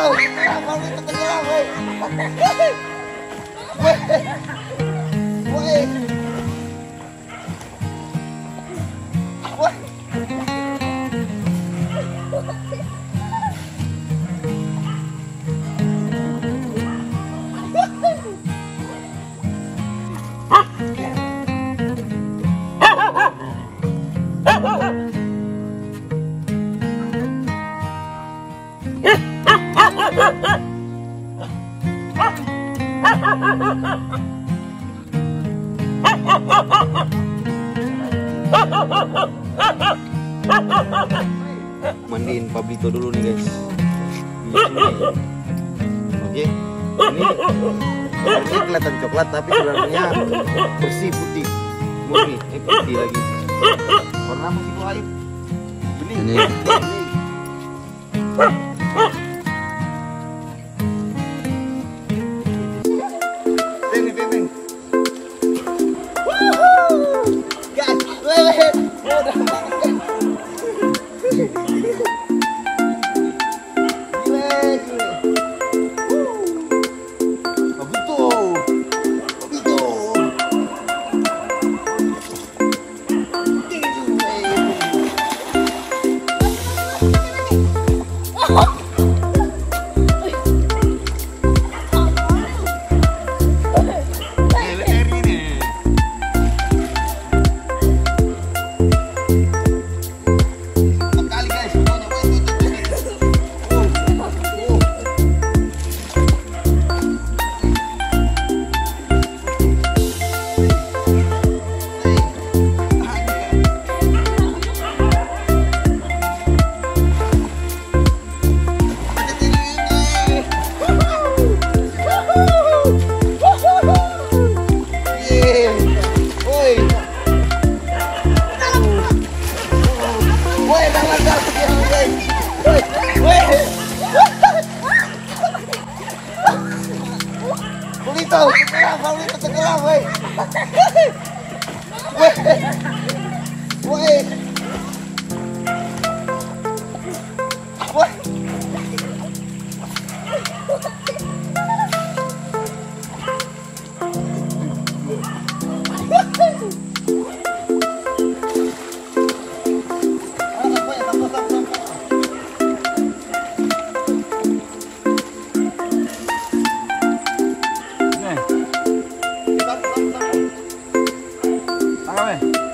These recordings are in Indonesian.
tahu. Kapal itu tenggelam woi ini kelihatan coklat tapi sebenarnya bersih putih. Murni ini putih lagi. Warna masih lain ini. Ini. 下面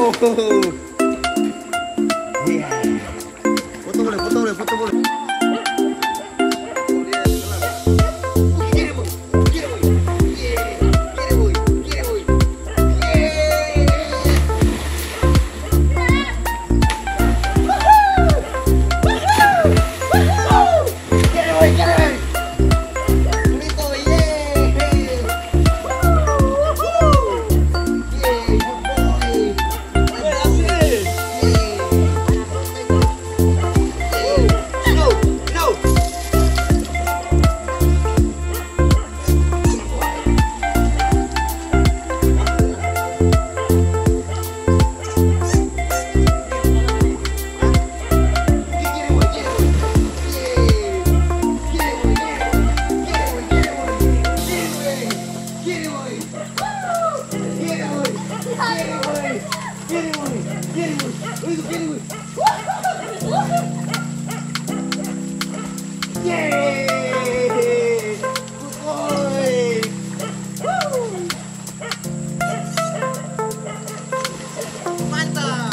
Whoa! Yeah. Potobole, potobole, potobole. mantap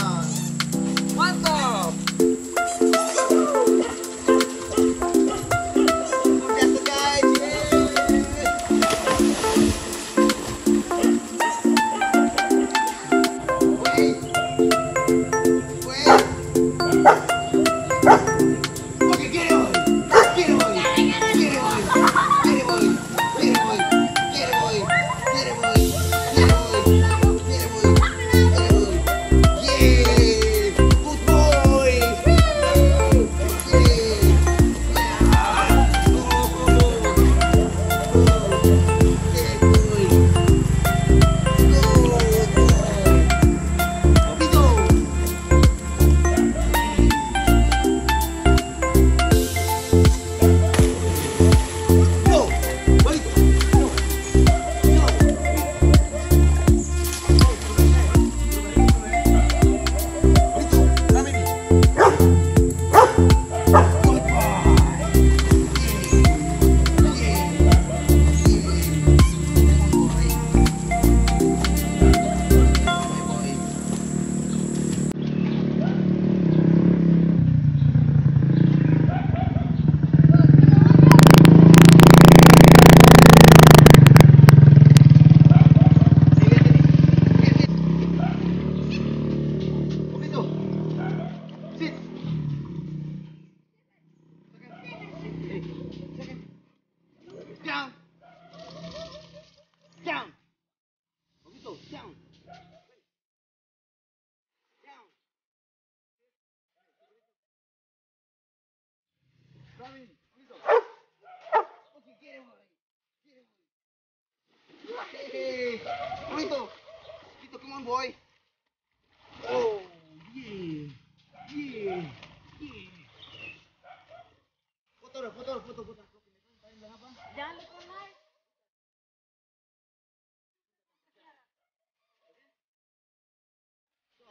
Foto dah, foto, foto, foto. Tadi bilang apa? Jangan lupa like.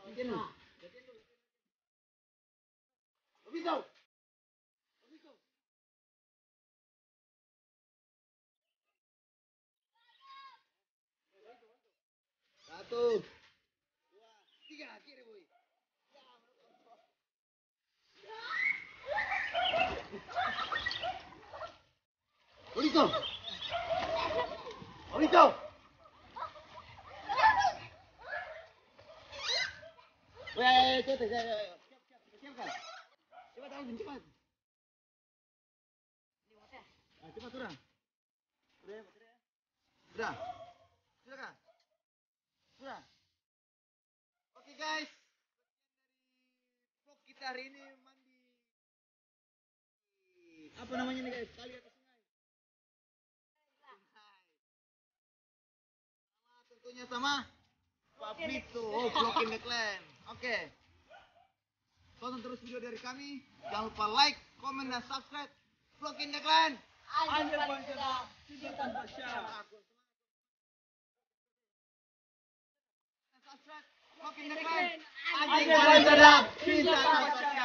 Gantian dulu. Gantian dulu. Obito. Obito. Satu. Dua. Tiga. Kiri, boy. Obito. Obito. Weh, cepat, cepat, cepat. Cepat, Alvin, cepat. Cepat, sudah. Sudah, sudah. kan? Sudah. Oke, guys. Vlog kita hari ini mandi. Apa namanya nih, guys? Kali Sama tentunya sama Pablito, oh Vlog in the Clan. Oke. Tonton terus video dari kami. Jangan lupa like, komen, dan subscribe. Vlog in the Clan. Anda Pancasila, tidak tanpa syarat. In the Clan. Anda Pancasila, tidak tanpa syarat.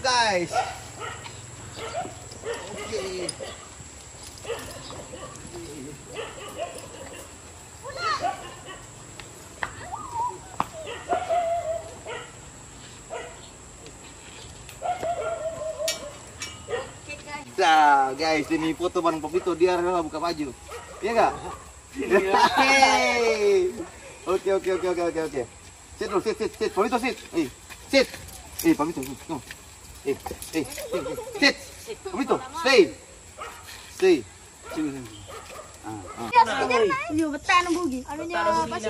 Guys. Guys. Nah, guys, ini foto bareng Popito dia rela buka baju. Iya enggak? Oke, oke, oke, oke, oke, oke. Sit sit, sit, sit. Popito sit. Eh, sit. Eh, Popito, no. Eh, eh, sit, sit. Popito, stay. Stay. Sini, sini. Ah, ah. Iya, betan bugi. Anunya pas.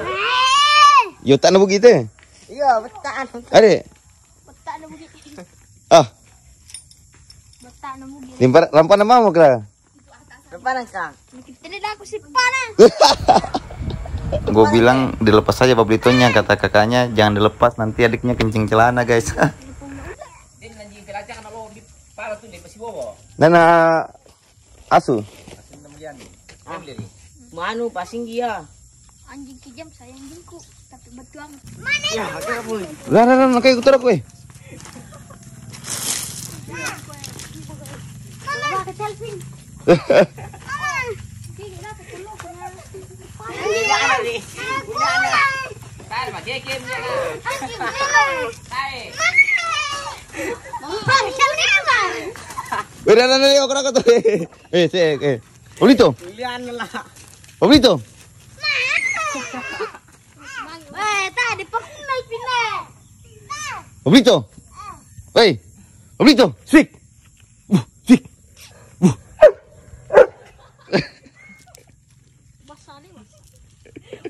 Yo tak nak. Iya, betan. Ada. Betan bugi. Ah, Betan bugi. limpar lampan nama mau kira. Depan kang. Kita dah aku simpan. Gue bilang dilepas saja Pablitonya kata kakaknya jangan dilepas nanti adiknya kencing celana guys. Nana asu. Manu pasing dia. Anjing kijam sayang jingku. Tapi betul amat. Mana? Lah, lah, lah, kayak kutu aku eh. Mama, ke selfie. Mama. Sige pengenal pindah. Pablito. Hey. Pablito, speak. Uh, speak. Basah ni, Mas.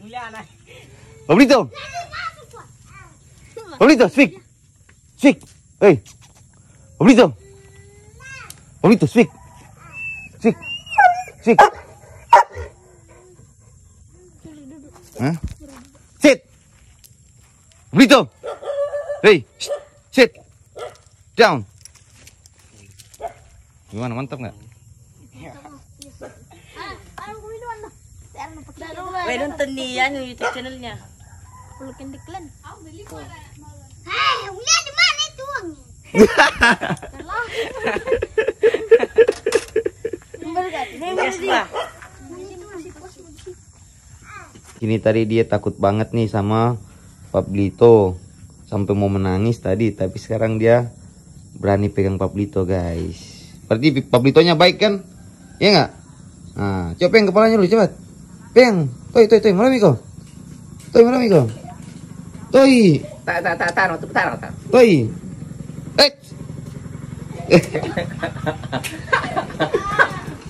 Lian lah. Pablito. Pablito, speak. Speak. Hey. Pablito. Pablito, speak. Speak. Speak. Hah? Sit. Pablito. Hey. Sit. Down. Gimana mantap nggak? Ah? Weh nonton nih ya YouTube channelnya. Diklan. Hey, ulian di mana itu? Salah. Berkat. Yes lah. Ini tadi dia takut banget nih sama Pablito sampai mau menangis tadi, tapi sekarang dia berani pegang Pablito guys. Berarti Pablitonya baik kan? Iya nggak? Nah, coba pegang kepalanya dulu cepat. Pegang. Toy, toy, toy, mana Miko? Toy, mana Miko? Toy, Tak tak tak taruh tu taruh tak. Toy.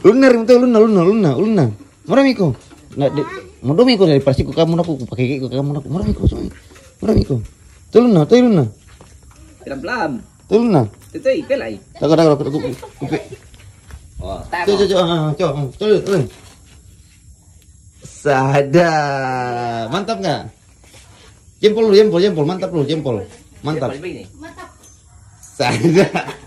Lunar, itu lunar, lunar, lunar, lunar. Mana Miko? Nggak, di, mau Miko dari pasti ku kamu aku pakai ku kamu aku. Mana Miko? Mana Miko? Tuh lunar, tuh lunar, Pelan pelan. tuh lunar. Tu tu pelai. Takut, takut, takut, takut. Oh, Coba, coba, ah, coba, coba, coba. Sadar, mantap nggak? Jempol dulu, jempol, jempol, mantap dulu, jempol, mantap. Ni. Sadar.